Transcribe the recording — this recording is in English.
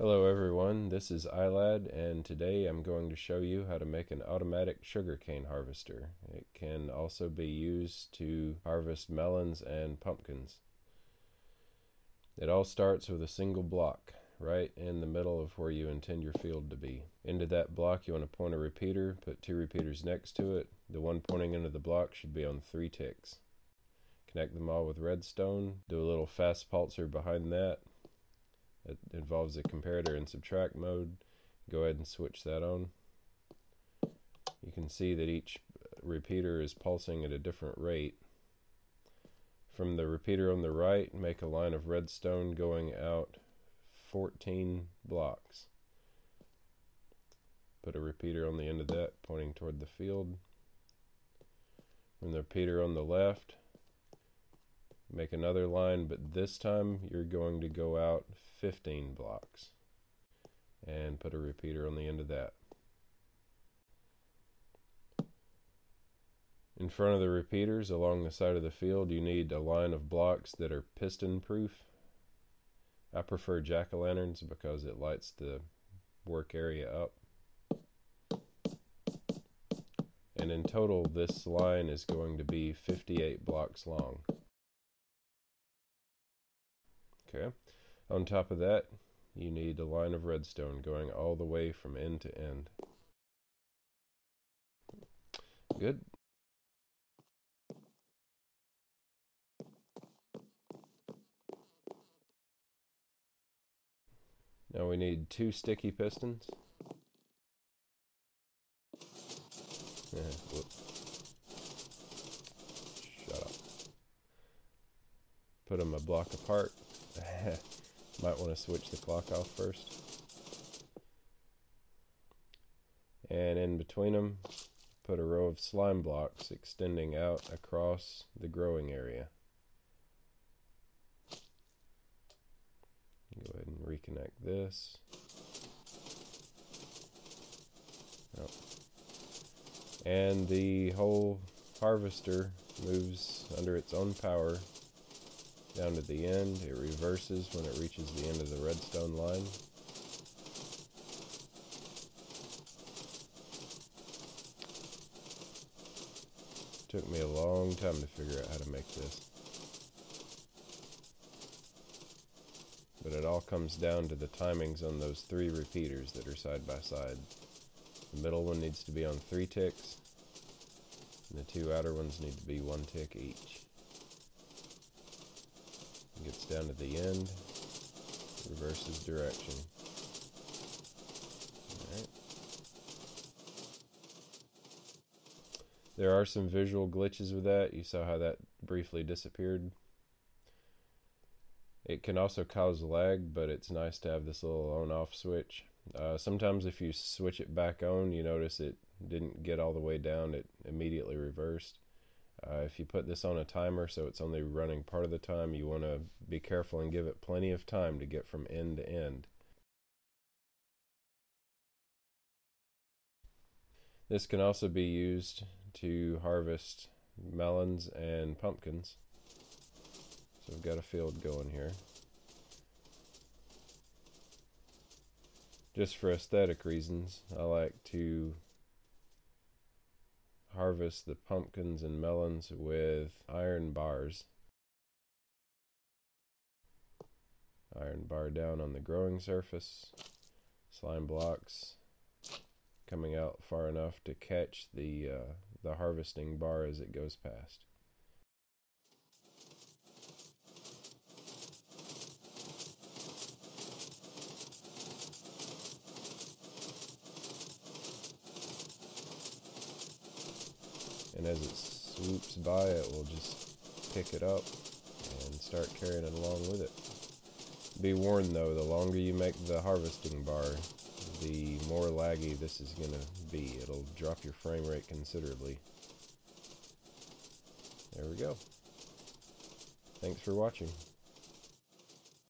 Hello everyone, this is Aylad and today I'm going to show you how to make an automatic sugarcane harvester. It can also be used to harvest melons and pumpkins. It all starts with a single block right in the middle of where you intend your field to be. Into that block you want to point a repeater, put two repeaters next to it. The one pointing into the block should be on three ticks. Connect them all with redstone, do a little fast pulser behind that, it involves a comparator in subtract mode. Go ahead and switch that on. You can see that each repeater is pulsing at a different rate. From the repeater on the right, make a line of redstone going out 14 blocks. Put a repeater on the end of that pointing toward the field. From the repeater on the left, make another line, but this time you're going to go out 15 blocks and put a repeater on the end of that. In front of the repeaters along the side of the field you need a line of blocks that are piston proof. I prefer jack-o'-lanterns because it lights the work area up. And in total this line is going to be 58 blocks long. Okay. On top of that, you need a line of redstone going all the way from end to end. Good. Now we need two sticky pistons. Yeah, Shut up. Put them a block apart. Might want to switch the clock off first. And in between them, put a row of slime blocks extending out across the growing area. Go ahead and reconnect this. Oh. And the whole harvester moves under its own power down to the end. It reverses when it reaches the end of the redstone line. Took me a long time to figure out how to make this. But it all comes down to the timings on those three repeaters that are side by side. The middle one needs to be on three ticks, and the two outer ones need to be one tick each. Gets down to the end, reverses direction. There are some visual glitches with that. You saw how that briefly disappeared. It can also cause lag, but it's nice to have this little on-off switch. Uh, sometimes if you switch it back on, you notice it didn't get all the way down. It immediately reversed. Uh, if you put this on a timer so it's only running part of the time, you want to be careful and give it plenty of time to get from end to end. This can also be used to harvest melons and pumpkins. So we've got a field going here. Just for aesthetic reasons, I like to harvest the pumpkins and melons with iron bars. Iron bar down on the growing surface, slime blocks coming out far enough to catch the uh, the harvesting bar as it goes past. And as it swoops by it will just pick it up and start carrying it along with it. Be warned though, the longer you make the harvesting bar, the more laggy this is going to be. It'll drop your frame rate considerably. There we go. Thanks for watching.